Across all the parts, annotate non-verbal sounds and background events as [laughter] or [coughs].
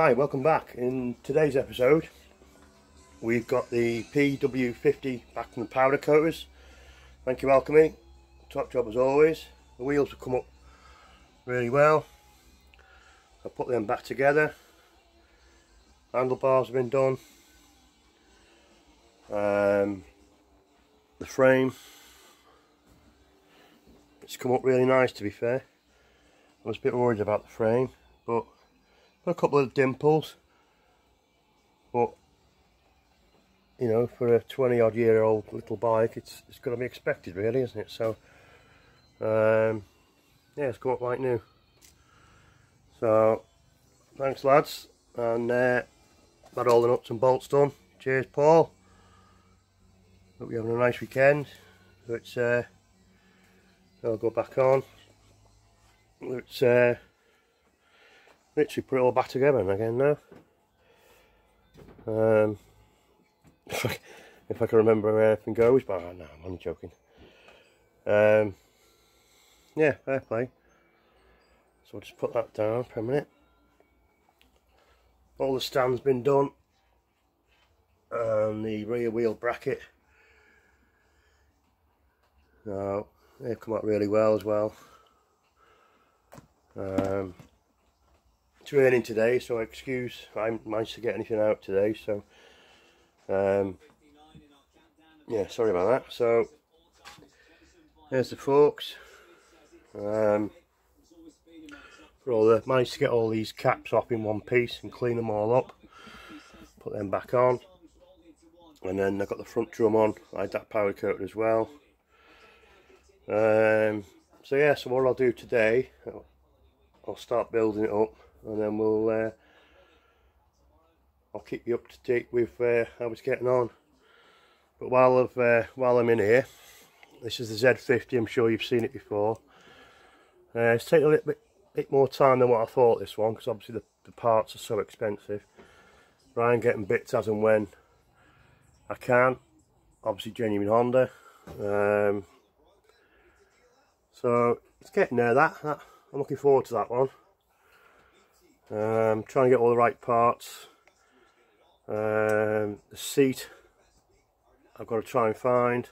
Hi, welcome back. In today's episode, we've got the PW50 back from the powder coaters. Thank you, Alkemi. Top job as always. The wheels have come up really well. I put them back together. Handlebars have been done. Um, the frame, it's come up really nice to be fair. I was a bit worried about the frame, but a couple of dimples. But you know, for a 20 odd year old little bike, it's it's going to be expected, really, isn't it? So, um, yeah, it's come up like new. So, thanks, lads, and uh, got all the nuts and bolts done. Cheers, Paul. Hope you're having a nice weekend. It's uh, I'll go back on. Let's uh, literally put it all back together again now. Um, [laughs] if, I, if I can remember where everything goes, but oh, no, I'm joking. Um, yeah, fair play. So I'll just put that down for a minute. All the stands been done. And the rear wheel bracket. So they've come out really well as well. Um, it's raining today, so excuse I managed to get anything out today. So um, yeah, sorry about that. So there's the forks. Um, for all the managed to get all these caps off in one piece and clean them all up. Put them back on. And then I've got the front drum on. I had that power coated as well. Um, so yeah, so what I'll do today, I'll start building it up and then we'll uh, I'll keep you up to date with uh, how it's getting on. But while I've uh, while I'm in here, this is the Z50. I'm sure you've seen it before. Uh, it's taken a little bit, bit more time than what I thought this one because obviously the, the parts are so expensive. But I'm getting bits as and when I can. Obviously genuine Honda. Um, so it's getting there. That, that I'm looking forward to that one. Um, trying to get all the right parts. Um, the seat I've got to try and find.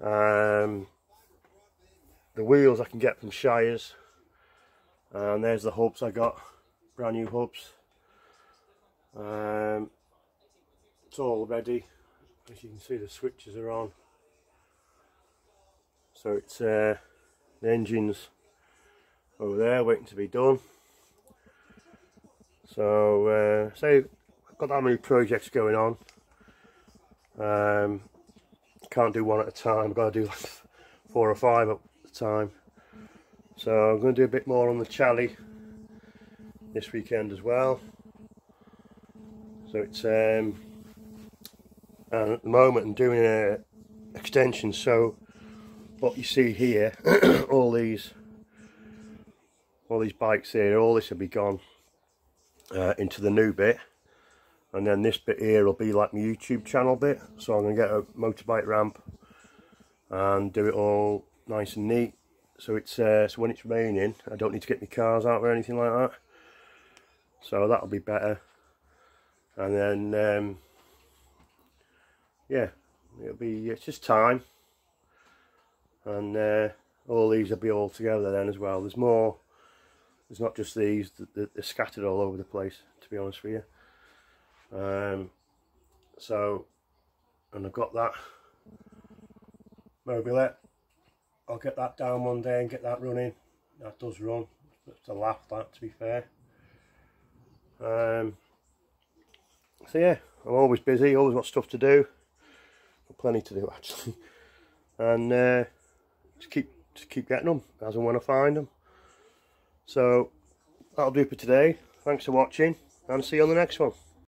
Um, the wheels I can get from Shires. And there's the hubs I got. Brand new hubs. Um, it's all ready. As you can see the switches are on. So it's uh, the engines over there waiting to be done. So, uh, so I've got that many projects going on. Um, can't do one at a time, I've got to do like [laughs] four or five at a time. So I'm going to do a bit more on the Chaly this weekend as well. So it's, um, and at the moment I'm doing a extension, so what you see here, [coughs] all these all these bikes here, all this will be gone uh, into the new bit. And then this bit here will be like my YouTube channel bit. So I'm going to get a motorbike ramp and do it all nice and neat. So it's uh, so when it's raining, I don't need to get my cars out or anything like that. So that'll be better. And then, um, yeah, it'll be, it's just time. And uh, all these will be all together then as well. There's more there's not just these, they're scattered all over the place, to be honest with you. Um, so, and I've got that Mobylette. I'll get that down one day and get that running. That does run. It's a laugh, that, to be fair. Um, so yeah, I'm always busy, always got stuff to do. Plenty to do, [laughs] actually. And uh, just keep just keep getting them as and when I find them. So that'll do for today. Thanks for watching and see you on the next one.